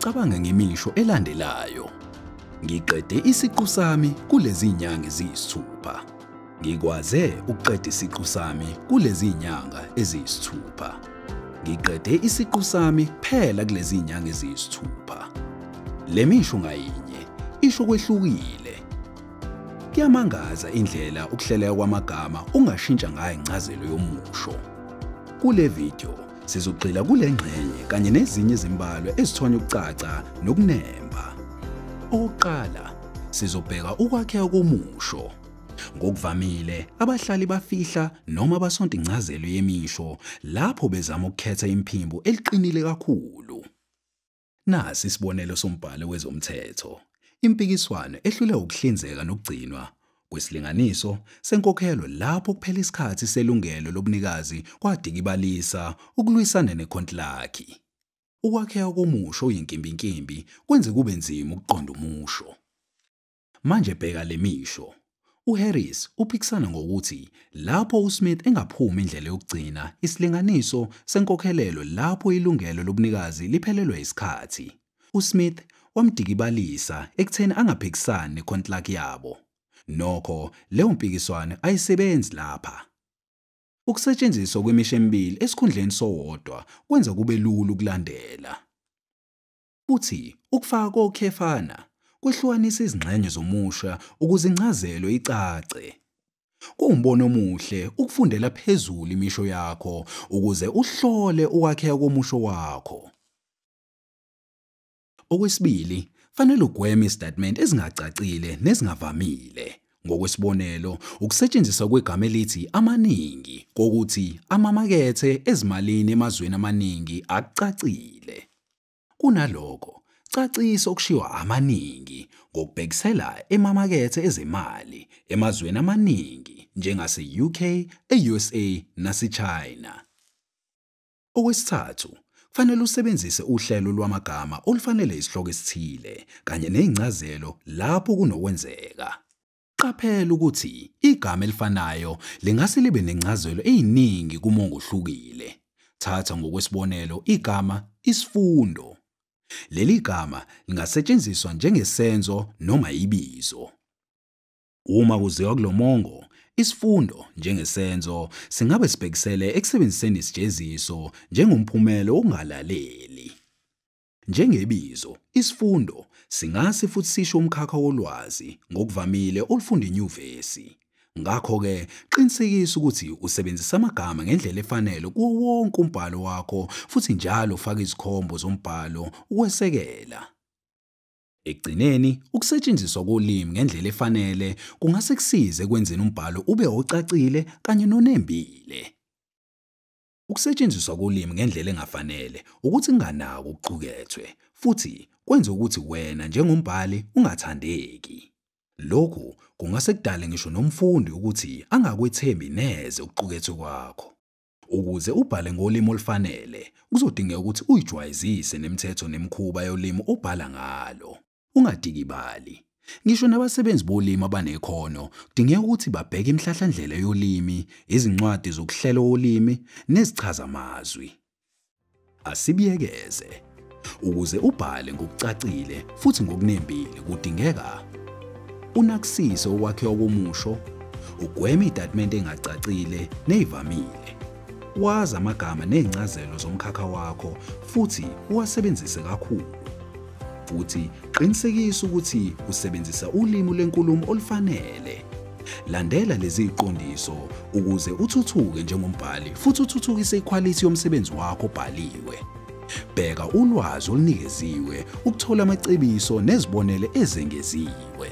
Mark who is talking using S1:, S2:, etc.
S1: ucabange ngemisho elandelayo. Ngiqede isiqu sami kulezi nyanga eziyisithupha. Ngikwaze ukuqeda isiqu sami kulezi nyanga eziyisithupha. Ngiqede isiqu sami phela kulezi nyanga eziyisithupha. Le misho ngayinye isho kwehlukile. Kuyamangaza indlela ukuhleleka kwamagama ungashintsha ngayo incazelo yomusho. Kule video sizogxila kule ngxenye kanye nezinye izimbalwa ezithonya ukucaca nokunemba. Oqala sizobheka ukwakheka komusho. Ngokuvamile abahlali bafihla noma basonta incazelo yemisho lapho bezama ukukhetha imphimbo eliqinile kakhulu. Nasi isibonelo sombhalo wezomthetho. Impikiswano ehlule ukuhlinzeka nokugcinwa kwesilinganiso senkokhelo lapho kuphela isikhathi selungelo lobunikazi kwadikibalisa ukulwisana nekhontilaki. Ukwakheka komusho oyinkimbinkimbi kwenze kube nzima ukuqonda umusho. Manje bheka le misho. UHarris uphikisana ngokuthi lapho uSmith engaphumi indlela yokugcina isilinganiso senkokhelelo lapho ilungelo lobunikazi liphelelwe isikhathi. uSmith wamdikibalisa ekutheni angaphikisani nekhontilaki yabo. Nokho leyo mpikiswano ayisebenzi lapha. Ukusetshenziswa kwemisho emibili esikhundleni sowodwa kwenza kube lula ukulandela. Futhi ukufaka kokhefana kwehlukanisa izingxenye zomusha ukuze incazelo icace. Kuwumbono omuhle ukufundela phezulu imisho yakho ukuze uhlole ukwakheka komusho wakho. Okwesibili, fanele ugweme istatement ezingacacile nezingavamile. Ngokwesibonelo, ukusetshenziswa kwegama elithi amaningi kokuthi amamakethe ezimalini emazweni amaningi akucacile. Kunalokho, cacisa okushiwa amaningi ngokubhekisela emamakethe ezemali emazweni amaningi njengase-UK, e-USA nase-China. Okwesithathu, kufanele usebenzise uhlelo lwamagama olufanele isihloko esithile kanye nezincazelo lapho kunokwenzeka. Qaphela ukuthi igama elifanayo lingase libe nencazelo eziningi kumongo ohlukile. Thatha ngokwesibonelo igama isifundo. Leli gama lingasetshenziswa njengesenzo noma ibizo. Uma kuziwa kulomongo, isifundo njengesenzo singabe sibhekisele ekusebenziseni isijeziso njengomphumela wokungalaleli. Njengebizo, isifundo singase futhi sisho umkhakha wolwazi ngokuvamile olufunda enyuvesi. Ngakho-ke, qinisekisa ukuthi usebenzisa amagama ngendlela efanele kuwo wonke umbhalo wakho futhi njalo ufake izikhombo zombhalo ukwesekela. Ekugcineni, ukusetshenziswa kolimi ngendlela efanele kungase kusize ekwenzeni umbhalo ube ocacile kanye nonembile. Ukusetshenziswa kolimi ngendlela engafanele ukuthi kunganako ukuqukethwe futhi kwenze ukuthi wena njengombhali ungathandeki. Lokhu kungase kudale ngisho nomfundi ukuthi angakwethembi neze ukuqukethwe kwakho. Ukuze ubhale ngolimi olufanele, kuzodingeka ukuthi uyijwayezise nemithetho nemikhuba yolimi obhala ngalo. Ungadikibali. Ngisho nabasebenzi bolimi abanekhono kudingeka ukuthi babheke imihlahlandlela yolimi, izincwadi zokuhlela olimi nezichazamazwi. Asibiyekeze. Ukuze ubhale ngokucacile futhi ngokunembile kudingeka unakisise ukwakhiwa komusho, ugweme idatimende engacacile nezivamile. Wazi amagama nezincazelo zomkhakha wakho futhi uwasebenzise kakhulu. Futhi qinisekisa ukuthi usebenzisa ulimi lwenkulumo olufanele. Landela lezi ziqondiso ukuze uthuthuke njengombhali futhi uthuthukise ikhwalithi yomsebenzi wakho obhaliwe. Bheka ulwazi olunikeziwe ukuthola amacebiso nezibonelo ezengeziwe.